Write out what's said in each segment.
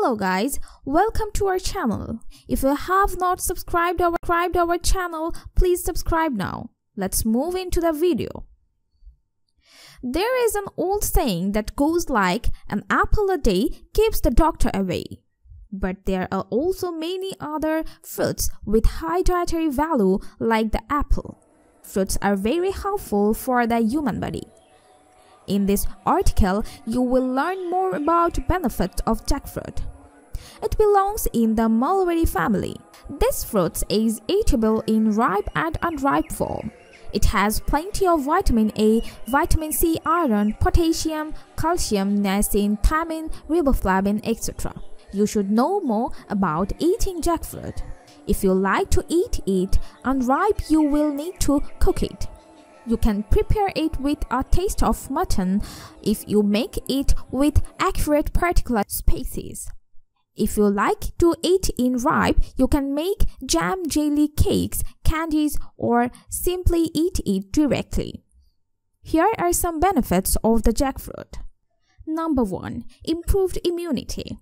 Hello guys, welcome to our channel. If you have not subscribed our, subscribed our channel, please subscribe now. Let's move into the video. There is an old saying that goes like an apple a day keeps the doctor away. But there are also many other fruits with high dietary value like the apple. Fruits are very helpful for the human body. In this article, you will learn more about benefits of jackfruit. It belongs in the mulberry family. This fruit is eatable in ripe and unripe form. It has plenty of vitamin A, vitamin C, iron, potassium, calcium, niacin, thiamine, riboflavin, etc. You should know more about eating jackfruit. If you like to eat it unripe, you will need to cook it. You can prepare it with a taste of mutton if you make it with accurate particular species. If you like to eat in ripe, you can make jam, jelly, cakes, candies, or simply eat it directly. Here are some benefits of the jackfruit. Number 1. Improved immunity.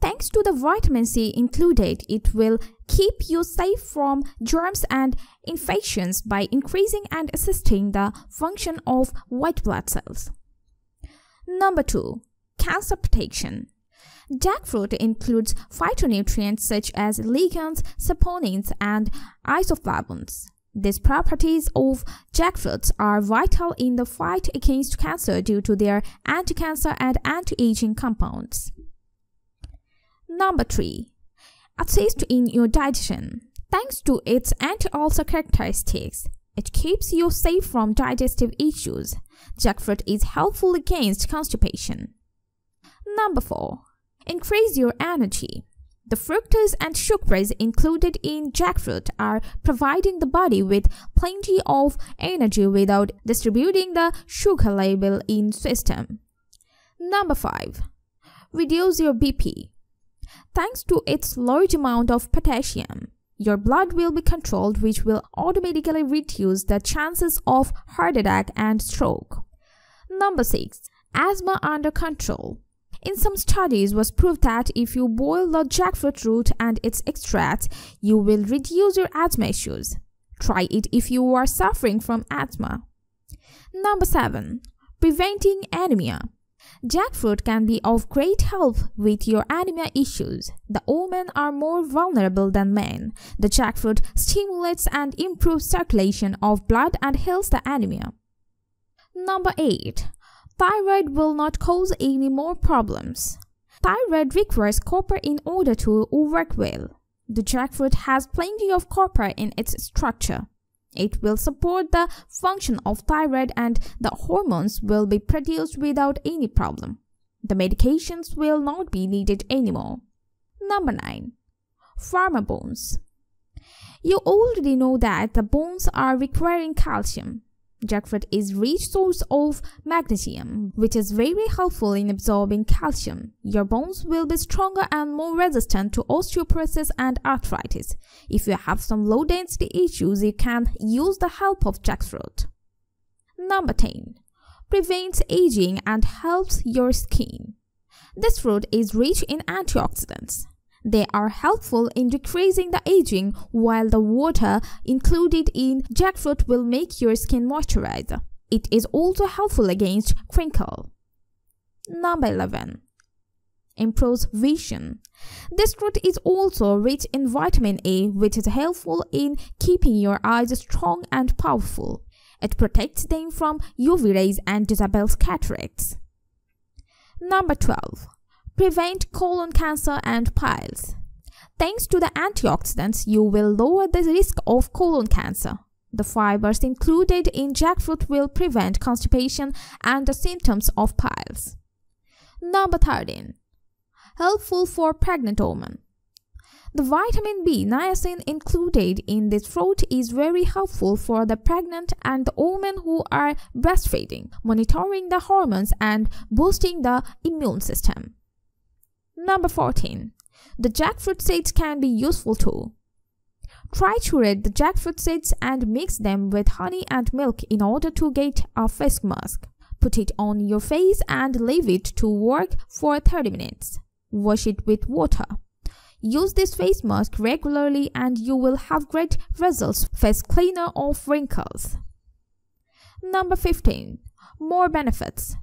Thanks to the vitamin C included, it will keep you safe from germs and infections by increasing and assisting the function of white blood cells. Number 2. Cancer protection. Jackfruit includes phytonutrients such as lignans, saponins, and isoflavones. These properties of jackfruits are vital in the fight against cancer due to their anti-cancer and anti-aging compounds. Number 3. Assist in your digestion. Thanks to its anti-ulcer characteristics, it keeps you safe from digestive issues. Jackfruit is helpful against constipation. Number 4. Increase your energy. The fructose and sugars included in jackfruit are providing the body with plenty of energy without distributing the sugar level in system. Number 5. Reduce your BP. Thanks to its large amount of potassium, your blood will be controlled which will automatically reduce the chances of heart attack and stroke. Number 6. Asthma under control. In some studies was proved that if you boil the jackfruit root and its extract, you will reduce your asthma issues. Try it if you are suffering from asthma. Number 7. Preventing anemia. Jackfruit can be of great help with your anemia issues. The women are more vulnerable than men. The jackfruit stimulates and improves circulation of blood and heals the anemia. Number 8. Thyroid will not cause any more problems. Thyroid requires copper in order to work well. The jackfruit has plenty of copper in its structure. It will support the function of thyroid and the hormones will be produced without any problem. The medications will not be needed anymore. Number 9. Pharma bones. You already know that the bones are requiring calcium. Jackfruit is rich source of magnesium, which is very helpful in absorbing calcium. Your bones will be stronger and more resistant to osteoporosis and arthritis. If you have some low density issues, you can use the help of jackfruit. Number 10. Prevents aging and helps your skin. This fruit is rich in antioxidants. They are helpful in decreasing the aging, while the water included in jackfruit will make your skin moisturize. It is also helpful against crinkle. Number 11. Improves vision. This fruit is also rich in vitamin A, which is helpful in keeping your eyes strong and powerful. It protects them from UV rays and disables cataracts. Number 12 prevent colon cancer and piles. Thanks to the antioxidants, you will lower the risk of colon cancer. The fibers included in jackfruit will prevent constipation and the symptoms of piles. Number 13. Helpful for pregnant women. The vitamin B niacin included in this fruit is very helpful for the pregnant and the women who are breastfeeding, monitoring the hormones and boosting the immune system. Number 14. The jackfruit seeds can be useful too. Triturate the jackfruit seeds and mix them with honey and milk in order to get a face mask. Put it on your face and leave it to work for 30 minutes. Wash it with water. Use this face mask regularly and you will have great results face cleaner of wrinkles. Number 15. More benefits.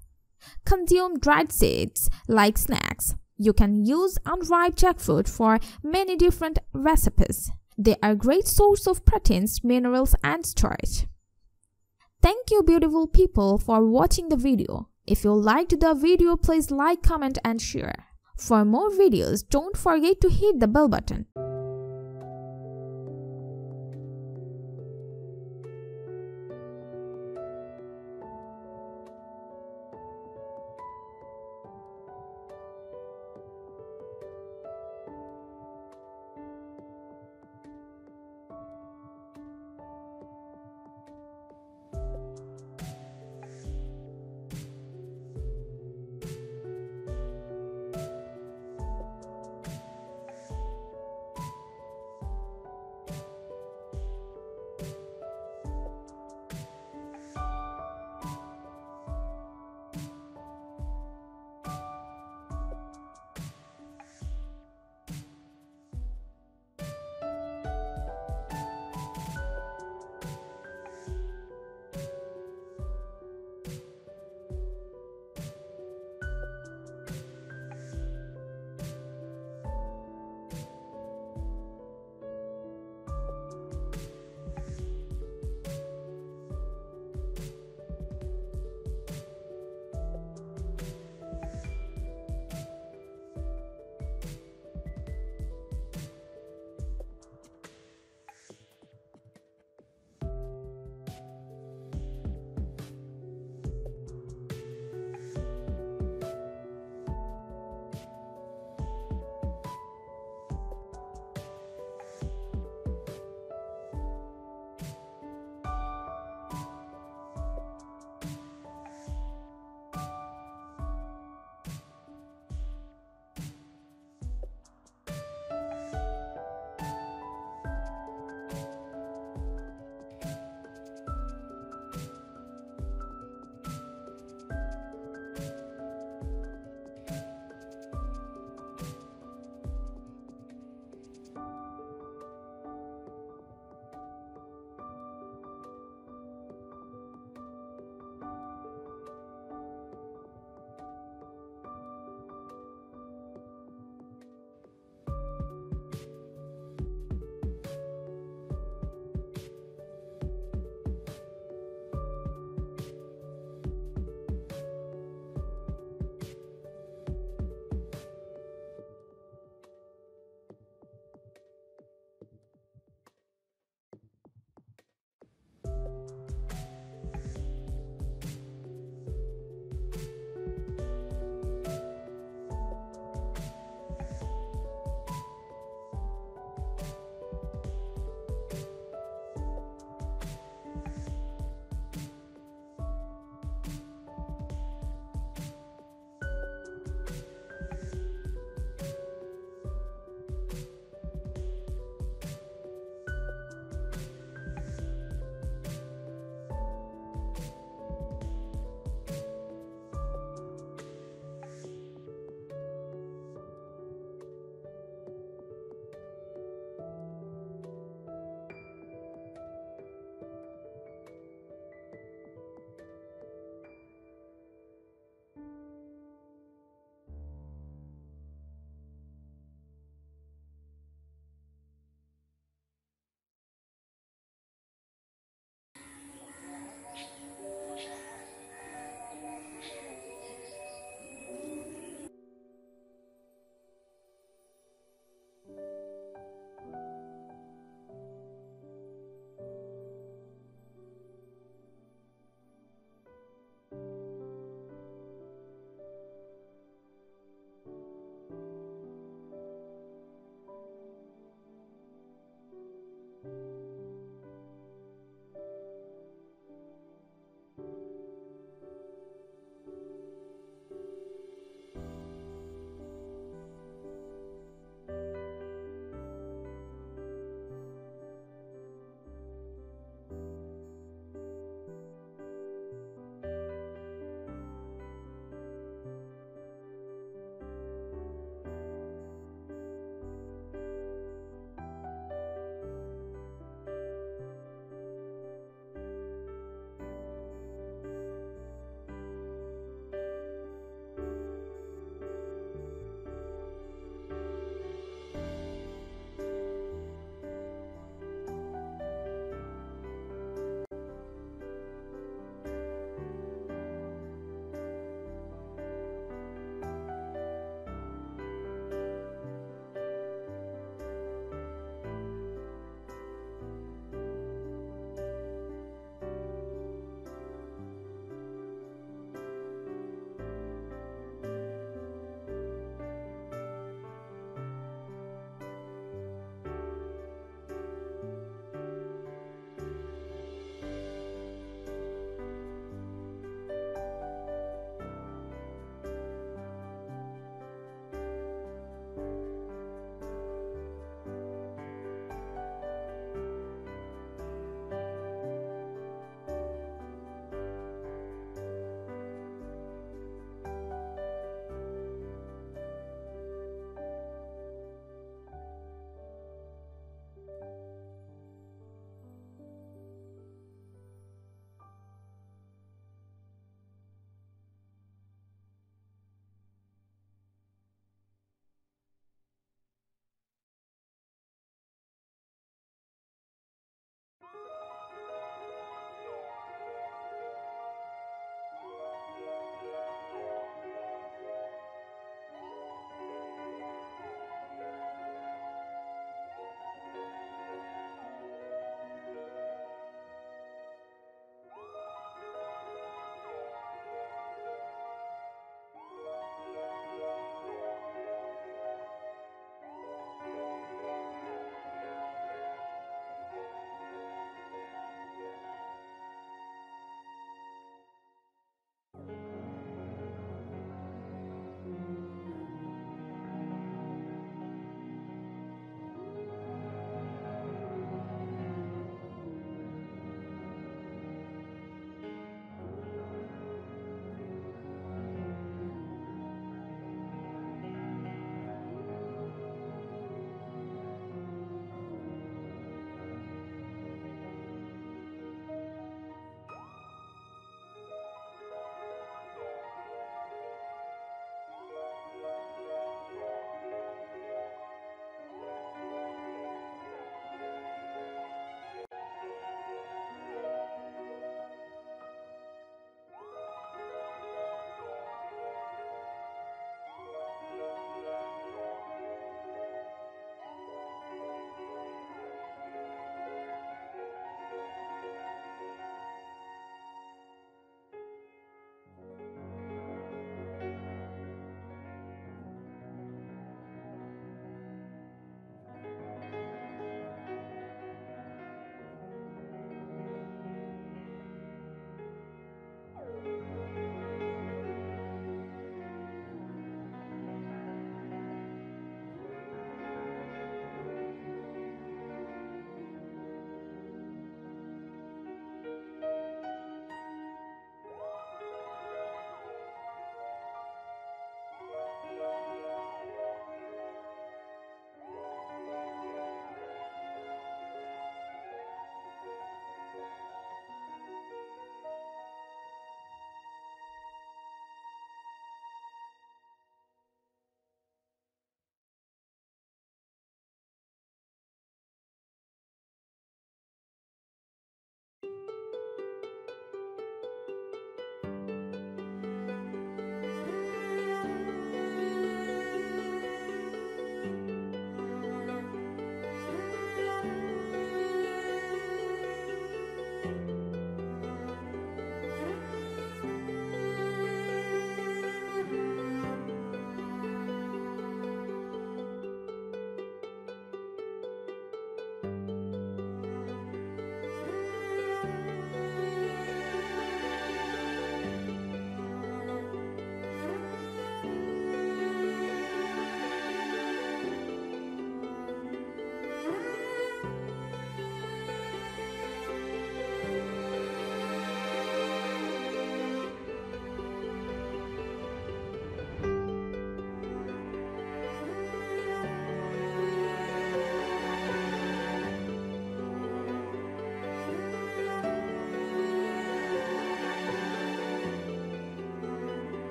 Consume dried seeds like snacks. You can use unripe jackfruit for many different recipes. They are a great source of proteins, minerals and starch. Thank you beautiful people for watching the video. If you liked the video, please like, comment and share. For more videos, don't forget to hit the bell button.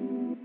You.